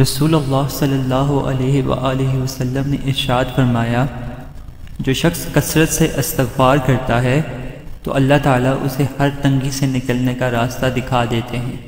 रसूलुल्लाह सल्लल्लाहु अलैहि वसल्लम ने इरशाद फरमाया, जो शख्स कसरत से इस्तगफार करता है तो अल्लाह ताला उसे हर तंगी से निकलने का रास्ता दिखा देते हैं।